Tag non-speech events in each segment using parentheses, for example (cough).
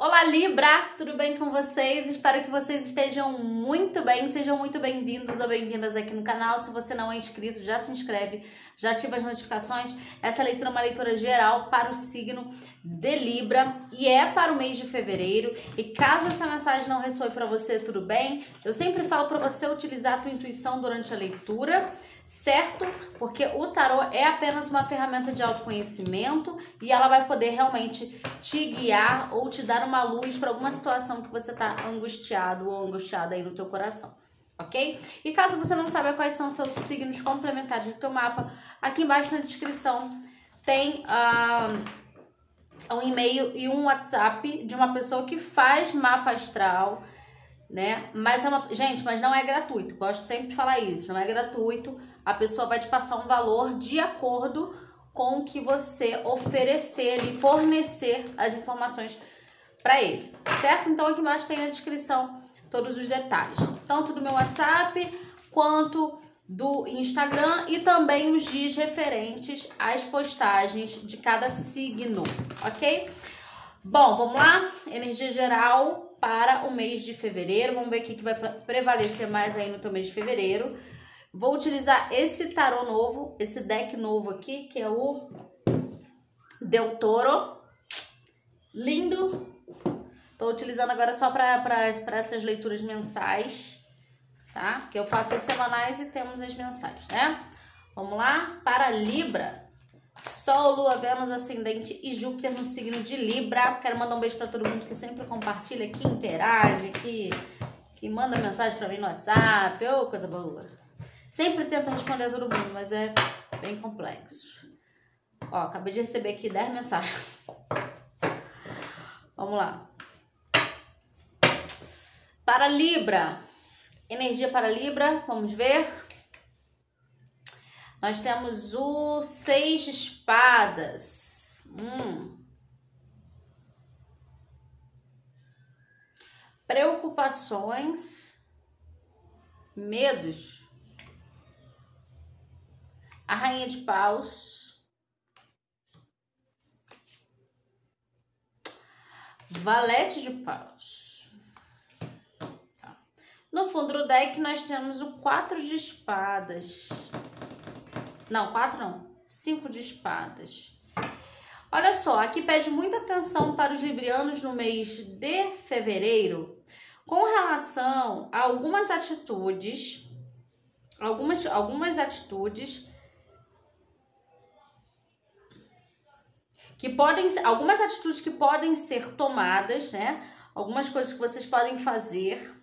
Olá Libra, tudo bem com vocês? Espero que vocês estejam muito bem, sejam muito bem-vindos ou bem-vindas aqui no canal. Se você não é inscrito, já se inscreve, já ativa as notificações. Essa leitura é uma leitura geral para o signo de Libra e é para o mês de fevereiro. E caso essa mensagem não ressoe para você, tudo bem? Eu sempre falo para você utilizar a tua intuição durante a leitura certo? Porque o tarô é apenas uma ferramenta de autoconhecimento e ela vai poder realmente te guiar ou te dar uma luz para alguma situação que você está angustiado ou angustiada aí no teu coração. Ok? E caso você não saiba quais são os seus signos complementares do teu mapa, aqui embaixo na descrição tem uh, um e-mail e um WhatsApp de uma pessoa que faz mapa astral, né? Mas é uma. Gente, mas não é gratuito. Gosto sempre de falar isso. Não é gratuito a pessoa vai te passar um valor de acordo com o que você oferecer e fornecer as informações para ele, certo? Então aqui embaixo tem na descrição todos os detalhes, tanto do meu WhatsApp quanto do Instagram e também os dias referentes às postagens de cada signo, ok? Bom, vamos lá? Energia geral para o mês de fevereiro. Vamos ver o que vai prevalecer mais aí no teu mês de fevereiro. Vou utilizar esse tarô novo, esse deck novo aqui, que é o Del Toro. Lindo. Tô utilizando agora só para essas leituras mensais, tá? Que eu faço as semanais e temos as mensais, né? Vamos lá? Para Libra. Sol, Lua, Vênus, Ascendente e Júpiter no signo de Libra. Quero mandar um beijo para todo mundo que sempre compartilha, que interage, que, que manda mensagem para mim no WhatsApp. Ô, coisa boa. Sempre tento responder a todo mundo, mas é bem complexo. Ó, acabei de receber aqui 10 mensagens. (laughs) Vamos lá. Para Libra. Energia para Libra, vamos ver. Nós temos o seis de espadas. Hum. Preocupações, medos a rainha de paus, valete de paus. Tá. No fundo do deck nós temos o quatro de espadas. Não, quatro não, cinco de espadas. Olha só, aqui pede muita atenção para os librianos no mês de fevereiro com relação a algumas atitudes, algumas, algumas atitudes que podem algumas atitudes que podem ser tomadas, né? Algumas coisas que vocês podem fazer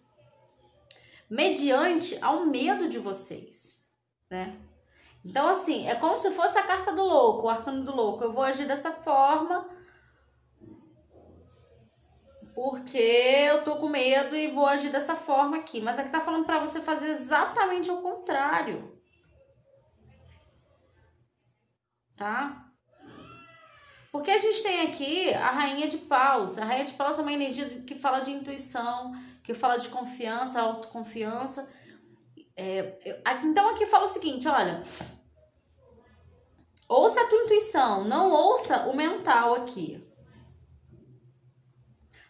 mediante ao medo de vocês, né? Então, assim, é como se fosse a carta do louco, o arcano do louco. Eu vou agir dessa forma porque eu tô com medo e vou agir dessa forma aqui. Mas aqui tá falando para você fazer exatamente o contrário. Tá? Porque a gente tem aqui a rainha de paus. A rainha de paus é uma energia que fala de intuição, que fala de confiança, autoconfiança. É, então aqui fala o seguinte, olha. Ouça a tua intuição, não ouça o mental aqui.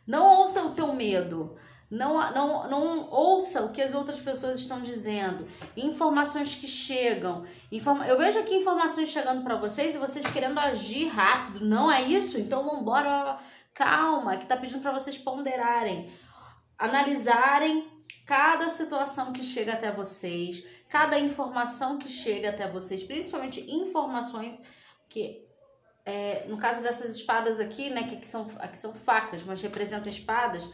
Não ouça o teu medo. Não, não, não ouça o que as outras pessoas estão dizendo. Informações que chegam. Informa... Eu vejo aqui informações chegando para vocês e vocês querendo agir rápido. Não é isso? Então vamos embora. Calma, que tá pedindo para vocês ponderarem, analisarem cada situação que chega até vocês, cada informação que chega até vocês, principalmente informações que é, no caso dessas espadas aqui, né, que aqui são, aqui são facas, mas representam espadas,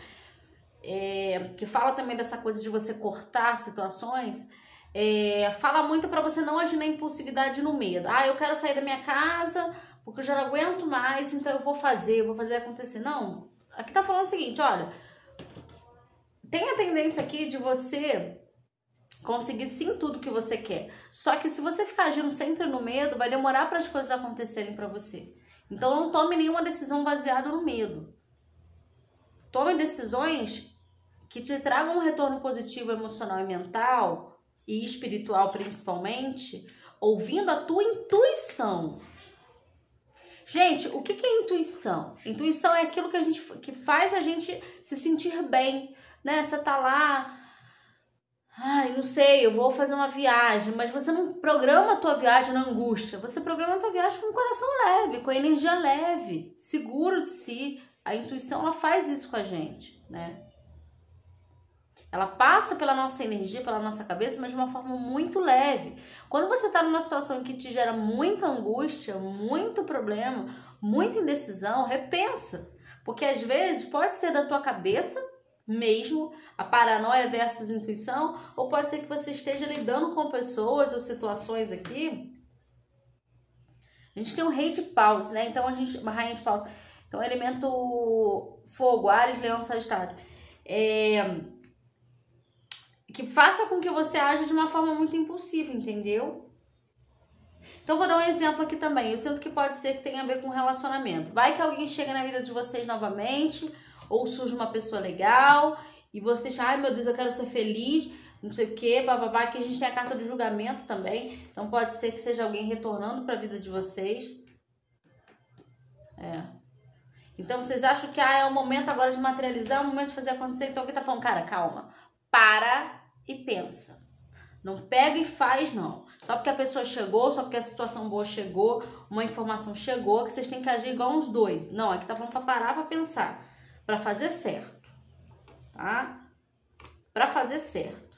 é, que fala também dessa coisa de você cortar situações, é, fala muito para você não agir na impulsividade no medo. Ah, eu quero sair da minha casa porque eu já não aguento mais, então eu vou fazer, eu vou fazer acontecer. Não, aqui tá falando o seguinte, olha, tem a tendência aqui de você conseguir sim tudo que você quer. Só que se você ficar agindo sempre no medo, vai demorar para as coisas acontecerem para você. Então não tome nenhuma decisão baseada no medo. Tome decisões que te tragam um retorno positivo emocional e mental e espiritual principalmente, ouvindo a tua intuição. Gente, o que, é intuição? Intuição é aquilo que a gente que faz a gente se sentir bem, né? Você tá lá, ai, não sei, eu vou fazer uma viagem, mas você não programa a tua viagem na angústia. Você programa a tua viagem com o coração leve, com a energia leve, seguro de si. A intuição ela faz isso com a gente, né? Ela passa pela nossa energia, pela nossa cabeça, mas de uma forma muito leve. Quando você está numa situação que te gera muita angústia, muito problema, muita indecisão, repensa. Porque às vezes pode ser da tua cabeça mesmo, a paranoia versus intuição, ou pode ser que você esteja lidando com pessoas ou situações aqui. A gente tem um rei de paus, né? Então a gente. Uma rainha de paus. Então, elemento fogo, Ares, Leão, Sagitário. É que faça com que você aja de uma forma muito impulsiva, entendeu? Então vou dar um exemplo aqui também. Eu sinto que pode ser que tenha a ver com relacionamento. Vai que alguém chega na vida de vocês novamente, ou surge uma pessoa legal, e vocês, ai meu Deus, eu quero ser feliz, não sei o que, bababá, que a gente tem a carta do julgamento também. Então pode ser que seja alguém retornando para a vida de vocês. É. Então vocês acham que ah, é o momento agora de materializar, é o momento de fazer acontecer. Então alguém tá falando, cara, calma. Para e pensa. Não pega e faz, não. Só porque a pessoa chegou, só porque a situação boa chegou, uma informação chegou, que vocês têm que agir igual uns doidos. Não, aqui tá falando pra parar pra pensar. Pra fazer certo. Tá? Pra fazer certo.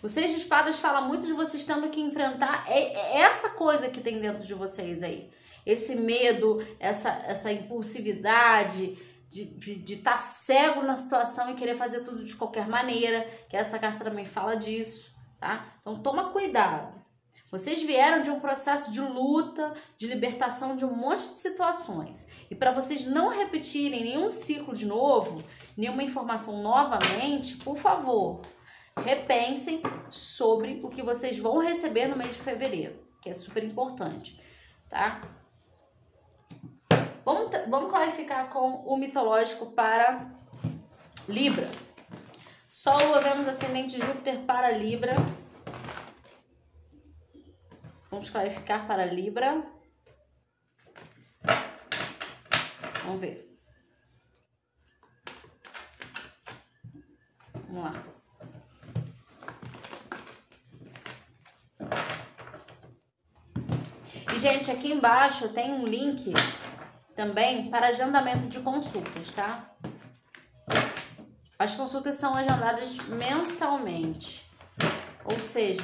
O Seis de Espadas fala muito de vocês tendo que enfrentar essa coisa que tem dentro de vocês aí. Esse medo, essa, essa impulsividade, de estar tá cego na situação e querer fazer tudo de qualquer maneira, que essa carta também fala disso, tá? Então toma cuidado. Vocês vieram de um processo de luta, de libertação de um monte de situações. E para vocês não repetirem nenhum ciclo de novo, nenhuma informação novamente, por favor, repensem sobre o que vocês vão receber no mês de fevereiro, que é super importante, tá? Vamos, vamos clarificar com o mitológico para Libra. Sol, Vênus, Ascendente, Júpiter para Libra. Vamos clarificar para Libra. Vamos ver. Vamos lá. E, gente, aqui embaixo tem um link também para agendamento de consultas, tá? As consultas são agendadas mensalmente. Ou seja,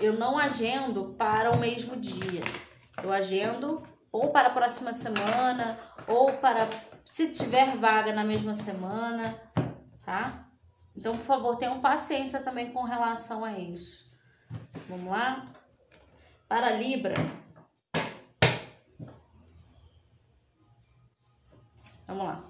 eu não agendo para o mesmo dia. Eu agendo ou para a próxima semana, ou para se tiver vaga na mesma semana, tá? Então, por favor, tenham paciência também com relação a isso. Vamos lá? Para Libra, Vamos lá.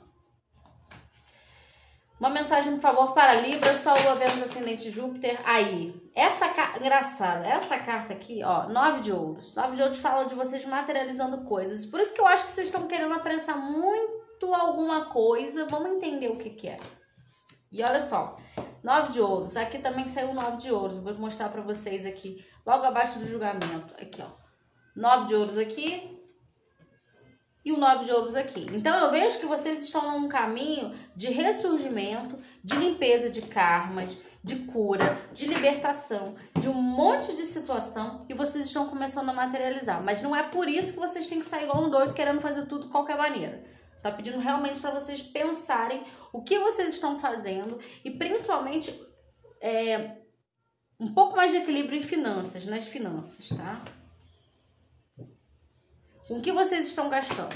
Uma mensagem, por favor, para Libra, Sol, Lua, Vênus, Ascendente, Júpiter. Aí, essa carta, engraçada, essa carta aqui, ó, nove de ouros. Nove de ouros fala de vocês materializando coisas. Por isso que eu acho que vocês estão querendo apressar muito alguma coisa. Vamos entender o que que é. E olha só, nove de ouros. Aqui também saiu nove de ouros. Vou mostrar para vocês aqui, logo abaixo do julgamento. Aqui, ó. Nove de ouros aqui, e o nove de ouros aqui. Então eu vejo que vocês estão num caminho de ressurgimento, de limpeza de karmas, de cura, de libertação, de um monte de situação e vocês estão começando a materializar. Mas não é por isso que vocês têm que sair igual um doido querendo fazer tudo de qualquer maneira. Tá pedindo realmente para vocês pensarem o que vocês estão fazendo e principalmente é, um pouco mais de equilíbrio em finanças, nas finanças, tá? Com que vocês estão gastando?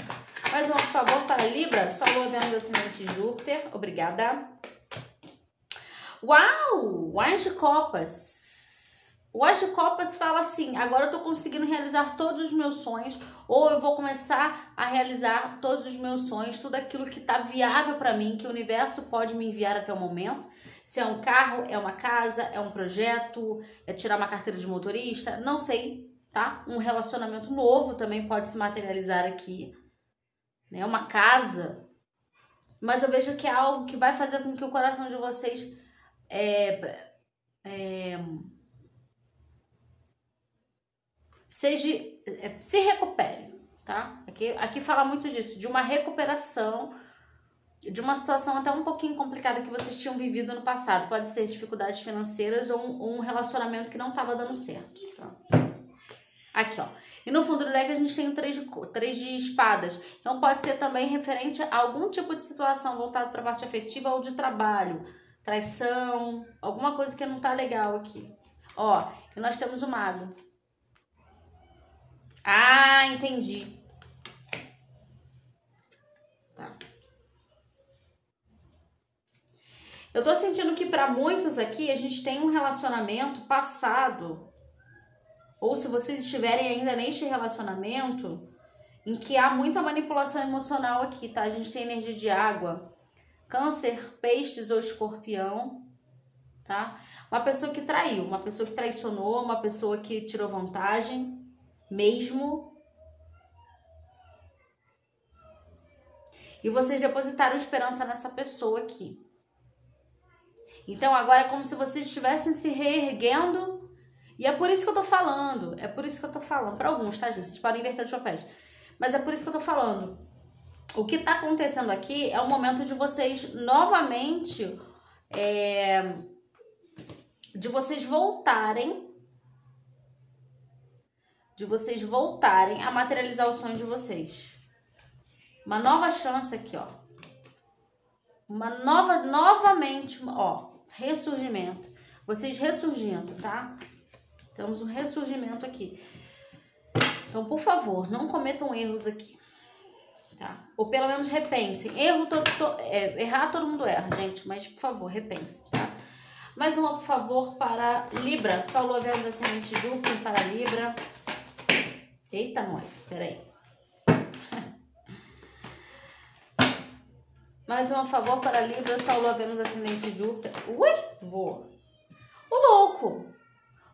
Mais um, favor, para Libra. Só Lua, Vênus, Ascendente Júpiter. Obrigada. Uau! O As de Copas. O As de Copas fala assim, agora eu tô conseguindo realizar todos os meus sonhos, ou eu vou começar a realizar todos os meus sonhos, tudo aquilo que tá viável para mim, que o universo pode me enviar até o momento. Se é um carro, é uma casa, é um projeto, é tirar uma carteira de motorista, não sei, tá? Um relacionamento novo também pode se materializar aqui, né? Uma casa. Mas eu vejo que é algo que vai fazer com que o coração de vocês é, é, seja é, se recupere, tá? Aqui, aqui fala muito disso, de uma recuperação de uma situação até um pouquinho complicada que vocês tinham vivido no passado. Pode ser dificuldades financeiras ou um, um relacionamento que não estava dando certo. Tá? Aqui, ó. E no fundo do deck a gente tem o três de, três de espadas. Então pode ser também referente a algum tipo de situação voltado para a parte afetiva ou de trabalho. Traição, alguma coisa que não tá legal aqui. Ó, e nós temos o mago. Ah, entendi. Tá. Eu tô sentindo que para muitos aqui a gente tem um relacionamento passado ou se vocês estiverem ainda neste relacionamento, em que há muita manipulação emocional aqui, tá? A gente tem energia de água, câncer, peixes ou escorpião, tá? Uma pessoa que traiu, uma pessoa que traicionou, uma pessoa que tirou vantagem, mesmo. E vocês depositaram esperança nessa pessoa aqui. Então agora é como se vocês estivessem se reerguendo e é por isso que eu tô falando. É por isso que eu tô falando. Para alguns, tá, gente? Vocês podem inverter os papéis. Mas é por isso que eu tô falando. O que tá acontecendo aqui é o momento de vocês novamente. É, de vocês voltarem. De vocês voltarem a materializar o sonho de vocês. Uma nova chance aqui, ó. Uma nova, novamente, ó, ressurgimento. Vocês ressurgindo, tá? Temos um ressurgimento aqui. Então, por favor, não cometam erros aqui. Tá? Ou pelo menos repensem. Erro to, é, errar todo mundo erra, gente, mas por favor, repensem, tá? Mais uma, por favor, para Libra. Sol, Lua, Vênus, Ascendente, Júpiter para Libra. Eita, nós, peraí. (laughs) Mais uma, por favor, para Libra. Sol, Lua, Vênus, Ascendente, Júpiter. Ui, voa. O louco.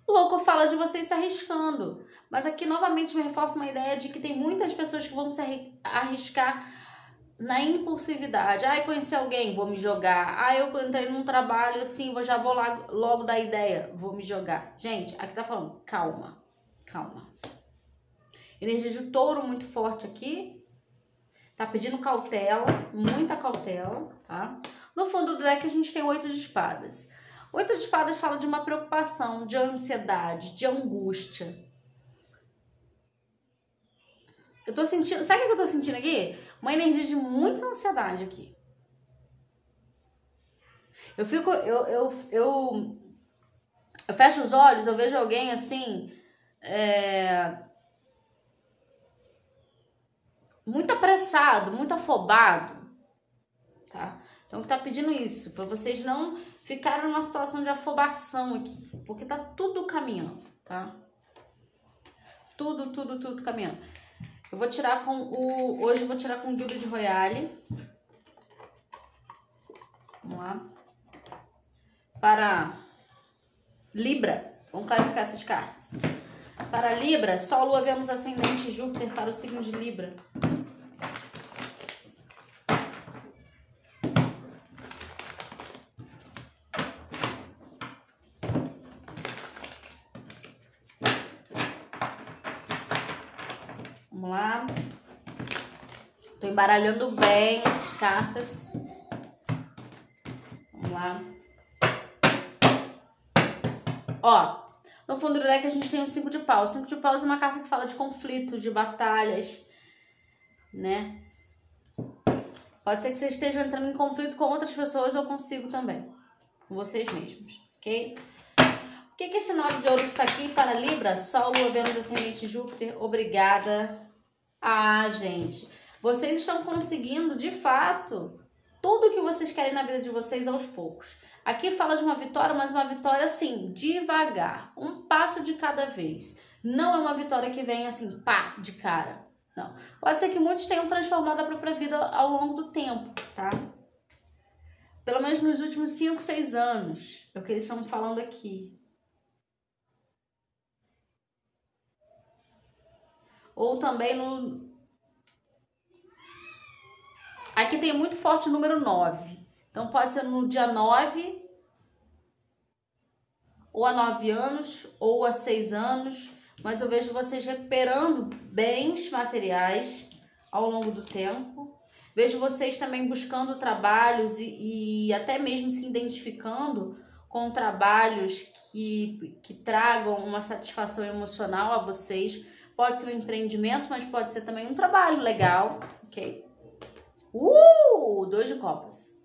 Louco fala de vocês se arriscando. Mas aqui novamente me reforça uma ideia de que tem muitas pessoas que vão se arriscar na impulsividade. Ah, conheci alguém, vou me jogar. Ah, eu entrei num trabalho assim, vou já vou lá, logo dar ideia, vou me jogar. Gente, aqui tá falando, calma, calma. Energia de touro muito forte aqui. Tá pedindo cautela, muita cautela, tá? No fundo do deck a gente tem oito de espadas. De espadas fala de uma preocupação, de ansiedade, de angústia. Eu tô sentindo. Sabe o que eu tô sentindo aqui? Uma energia de muita ansiedade aqui. Eu fico. Eu, eu, eu, eu fecho os olhos, eu vejo alguém assim. É, muito apressado, muito afobado. Então, tá pedindo isso, para vocês não ficaram numa situação de afobação aqui, porque tá tudo caminhando, tá? Tudo, tudo, tudo caminhando. Eu vou tirar com o... Hoje eu vou tirar com o Guilda de Royale. Vamos lá. Para Libra. Vamos clarificar essas cartas. Para Libra, Sol, Lua, Vênus, Ascendente Júpiter para o signo de Libra. Embaralhando bem essas cartas. Vamos lá. Ó, no fundo do deck a gente tem o cinco de paus. Cinco de paus é uma carta que fala de conflitos, de batalhas, né? Pode ser que vocês estejam entrando em conflito com outras pessoas ou consigo também. Com vocês mesmos, ok? O que, que esse nove de ouro está aqui para Libra? Sol, Lua, Vênus, Ascendente, Júpiter. Obrigada. Ah, gente. Vocês estão conseguindo, de fato, tudo o que vocês querem na vida de vocês aos poucos. Aqui fala de uma vitória, mas uma vitória assim, devagar, um passo de cada vez. Não é uma vitória que vem assim, pá, de cara. Não. Pode ser que muitos tenham transformado a própria vida ao longo do tempo, tá? Pelo menos nos últimos 5, 6 anos. É o que eles estão falando aqui. Ou também no, Aqui tem muito forte o número 9. Então pode ser no dia 9, ou a 9 anos, ou a 6 anos. Mas eu vejo vocês recuperando bens materiais, ao longo do tempo. Vejo vocês também buscando trabalhos e, e até mesmo se identificando com trabalhos que, que tragam uma satisfação emocional a vocês. Pode ser um empreendimento, mas pode ser também um trabalho legal, ok? Uh! Dois de copas.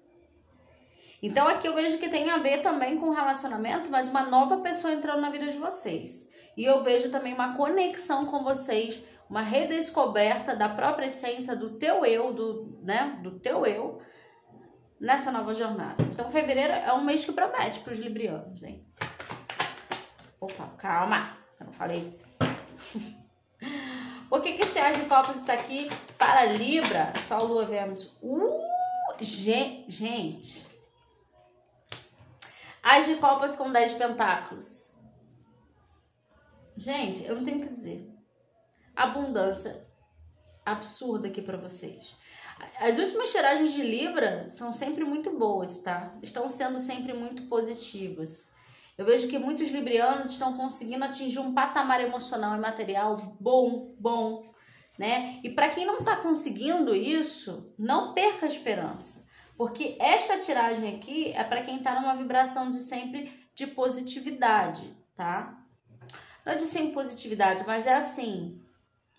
Então aqui eu vejo que tem a ver também com relacionamento, mas uma nova pessoa entrando na vida de vocês. E eu vejo também uma conexão com vocês, uma redescoberta da própria essência do teu eu, do, né, do teu eu, nessa nova jornada. Então, fevereiro é um mês que promete para os librianos, hein? Opa, calma, eu não falei. (laughs) Por que, que esse As de Copas está aqui para Libra? Sol, Lua, Vênus. Uh, gente. As de Copas com 10 pentáculos. Gente, eu não tenho o que dizer. Abundância absurda aqui para vocês. As últimas tiragens de Libra são sempre muito boas, tá? Estão sendo sempre muito positivas. Eu vejo que muitos librianos estão conseguindo atingir um patamar emocional e material bom, bom, né? E para quem não está conseguindo isso, não perca a esperança, porque esta tiragem aqui é para quem está numa vibração de sempre de positividade, tá? Não é de sempre positividade, mas é assim,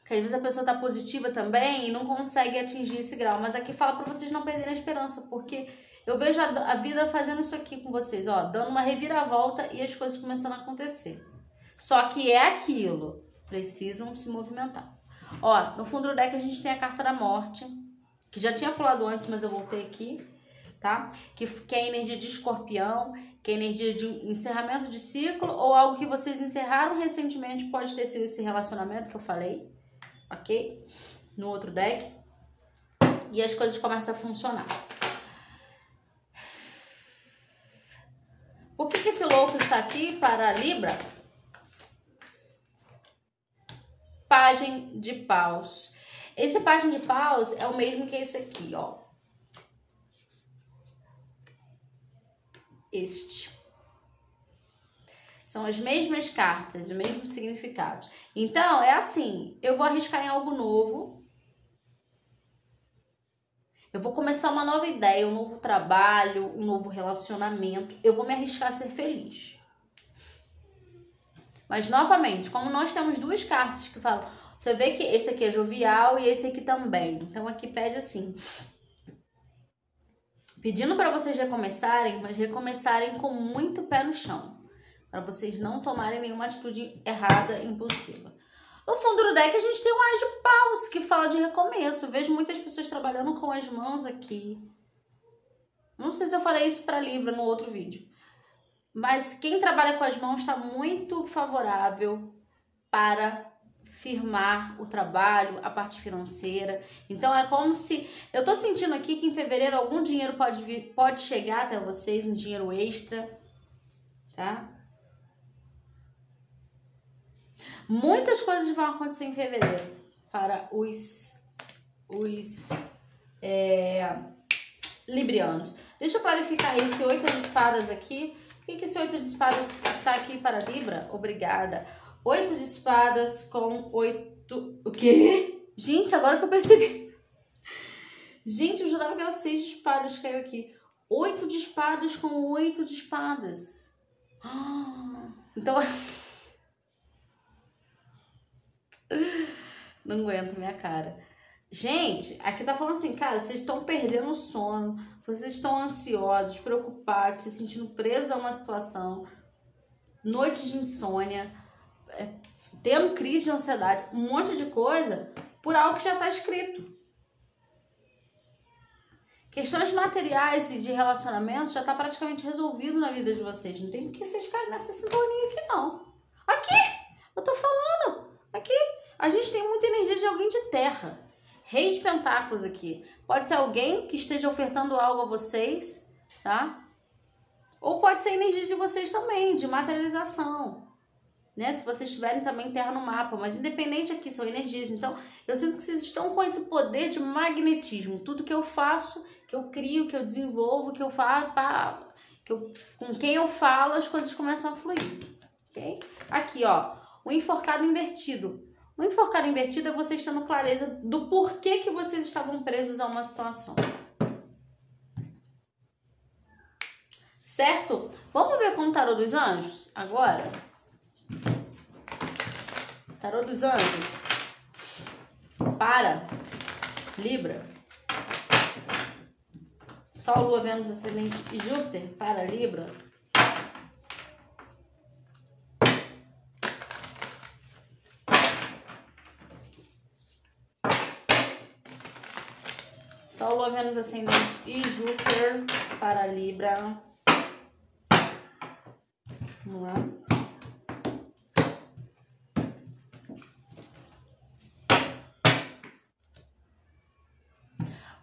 que às vezes a pessoa tá positiva também e não consegue atingir esse grau. Mas aqui fala para vocês não perderem a esperança, porque eu vejo a, a, vida fazendo isso aqui com vocês, ó, dando uma reviravolta e as coisas começando a acontecer. Só que é aquilo, precisam se movimentar. Ó, no fundo do deck a gente tem a carta da morte, que já tinha pulado antes, mas eu voltei aqui, tá? Que, que é a energia de escorpião, que é a energia de encerramento de ciclo, ou algo que vocês encerraram recentemente, pode ter sido esse relacionamento que eu falei ok? No outro deck. E as coisas começam a funcionar. Por que, que esse louco está aqui para Libra? Pagem de paus. Esse página de paus é o mesmo que esse aqui, ó. Este. São as mesmas cartas, o mesmo significado. Então, é assim: eu vou arriscar em algo novo. Eu vou começar uma nova ideia, um novo trabalho, um novo relacionamento. Eu vou me arriscar a ser feliz. Mas, novamente, como nós temos duas cartas que falam, você vê que esse aqui é jovial e esse aqui também. Então, aqui pede assim: pedindo para vocês recomeçarem, mas recomeçarem com muito pé no chão para vocês não tomarem nenhuma atitude errada, impulsiva. No fundo do deck a gente tem um As de Paus, que fala de recomeço. Eu vejo muitas pessoas trabalhando com as mãos aqui. Não sei se eu falei isso para Libra no outro vídeo. Mas quem trabalha com as mãos está muito favorável para firmar o trabalho, a parte financeira. Então é como se eu tô sentindo aqui que em fevereiro algum dinheiro pode vir, pode chegar até vocês, um dinheiro extra, tá? Muitas coisas vão acontecer em fevereiro para os, os é, librianos. Deixa eu clarificar esse oito de espadas aqui. Por que, que esse oito de espadas está aqui para Libra? Obrigada. Oito de espadas com oito... O quê? Gente, agora que eu percebi. Gente, eu jurava que era seis de espadas que caiu aqui. Oito de espadas com oito de espadas. Então... (laughs) Não aguento minha cara. Gente, aqui tá falando assim, cara, vocês estão perdendo o sono, vocês estão ansiosos, preocupados, se sentindo presos a uma situação, noites de insônia, é, tendo crise de ansiedade, um monte de coisa por algo que já está escrito. Questões materiais e de relacionamento já está praticamente resolvido na vida de vocês. Não tem por que vocês ficarem nessa sintonia aqui, não. Aqui! Eu tô falando! Aqui! A gente tem muita energia de alguém de terra. Rei de Pentáculos aqui. Pode ser alguém que esteja ofertando algo a vocês, tá? Ou pode ser energia de vocês também, de materialização. Né? Se vocês tiverem também terra no mapa, mas independente aqui, são energias. Então, eu sinto que vocês estão com esse poder de magnetismo. Tudo que eu faço, que eu crio, que eu desenvolvo, que eu faço, que eu, com quem eu falo, as coisas começam a fluir. Ok? Aqui, ó, o enforcado invertido. O enforcado invertido é vocês tendo clareza do porquê que vocês estavam presos a uma situação. Certo? Vamos ver com o tarô dos anjos agora? Tarô dos anjos. Para. Libra. Sol, Lua, Vênus, Ascendente e Júpiter. Para Libra. Lua, Vênus, Ascendente e Júpiter para Libra. Vamos lá.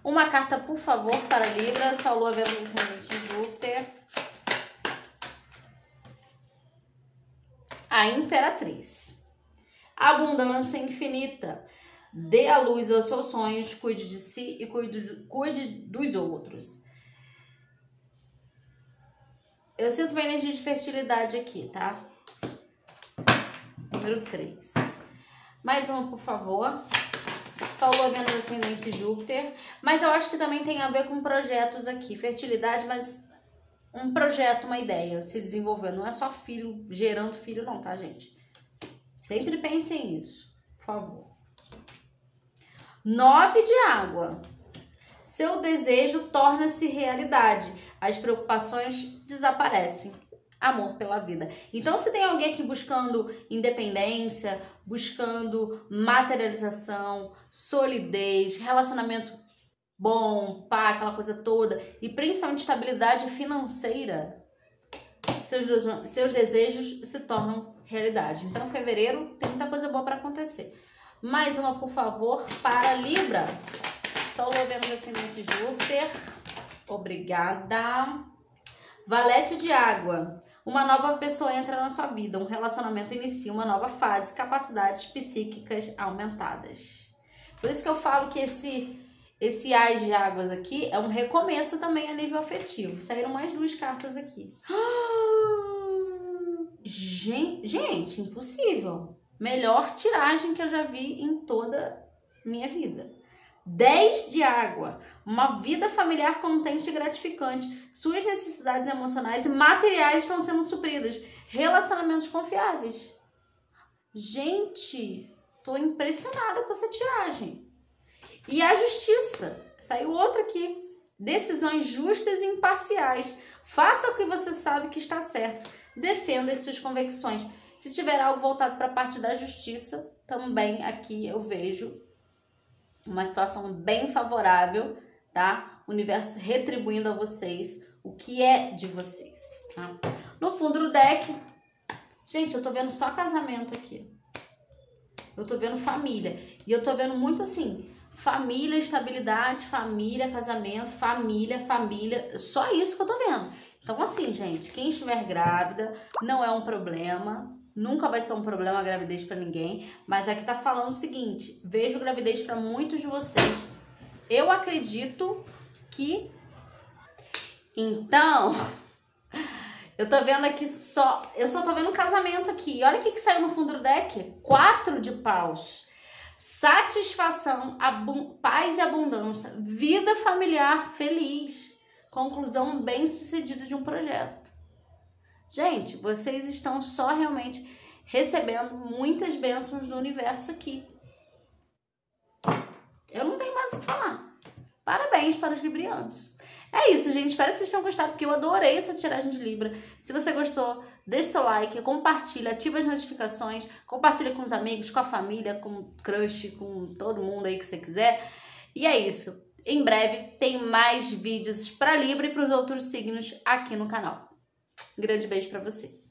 Uma carta, por favor, para Libra, Sol, Lua, Vênus, Ascendente e Júpiter. A Imperatriz. Abundância infinita. Dê a luz aos seus sonhos, cuide de si e cuide, cuide dos outros. Eu sinto uma energia de fertilidade aqui, tá? Número 3. Mais uma, por favor. Sol, Lua, Vênus, Ascendente Júpiter. Mas eu acho que também tem a ver com projetos aqui. Fertilidade, mas um projeto, uma ideia se desenvolvendo. Não é só filho gerando filho, não, tá, gente? Sempre pensem nisso, por favor. Nove de água. Seu desejo torna-se realidade. As preocupações desaparecem. Amor pela vida. Então, se tem alguém aqui buscando independência, buscando materialização, solidez, relacionamento bom, pá, aquela coisa toda, e principalmente estabilidade financeira, seus, seus desejos se tornam realidade. Então, fevereiro tem muita coisa boa para acontecer. Mais uma, por favor, para Libra. Sol, Vênus, Ascendente Júpiter. Obrigada. Valete de água. Uma nova pessoa entra na sua vida, um relacionamento inicia uma nova fase, capacidades psíquicas aumentadas. Por isso que eu falo que esse esse Ais de Águas aqui é um recomeço também a nível afetivo. Saíram mais duas cartas aqui. (gasps) Gente, gente, impossível. Melhor tiragem que eu já vi em toda minha vida. 10 de água. Uma vida familiar contente e gratificante. Suas necessidades emocionais e materiais estão sendo supridas. Relacionamentos confiáveis. Gente, tô impressionada com essa tiragem. E a justiça. Saiu outra aqui. Decisões justas e imparciais. Faça o que você sabe que está certo. Defenda as suas convicções. Se tiver algo voltado para a parte da justiça, também aqui eu vejo uma situação bem favorável, tá? O universo retribuindo a vocês o que é de vocês, tá? No fundo do deck, gente, eu tô vendo só casamento aqui. Eu tô vendo família. E eu tô vendo muito assim, família, estabilidade, família, casamento, família, família. Só isso que eu tô vendo. Então, assim, gente, quem estiver grávida, não é um problema. Nunca vai ser um problema a gravidez para ninguém, mas aqui tá falando o seguinte: vejo gravidez para muitos de vocês. Eu acredito que então (laughs) eu tô vendo aqui só, eu só tô vendo um casamento aqui. Olha o que que saiu no fundo do deck: quatro de paus. Satisfação, paz e abundância, vida familiar feliz, conclusão bem-sucedida de um projeto. Gente, vocês estão só realmente recebendo muitas bênçãos do universo aqui. Eu não tenho mais o que falar. Parabéns para os librianos. É isso, gente. Espero que vocês tenham gostado, porque eu adorei essa tiragem de Libra. Se você gostou, deixe seu like, compartilha, ativa as notificações, compartilha com os amigos, com a família, com o crush, com todo mundo aí que você quiser. E é isso. Em breve tem mais vídeos para Libra e para os outros signos aqui no canal. Um grande beijo para você.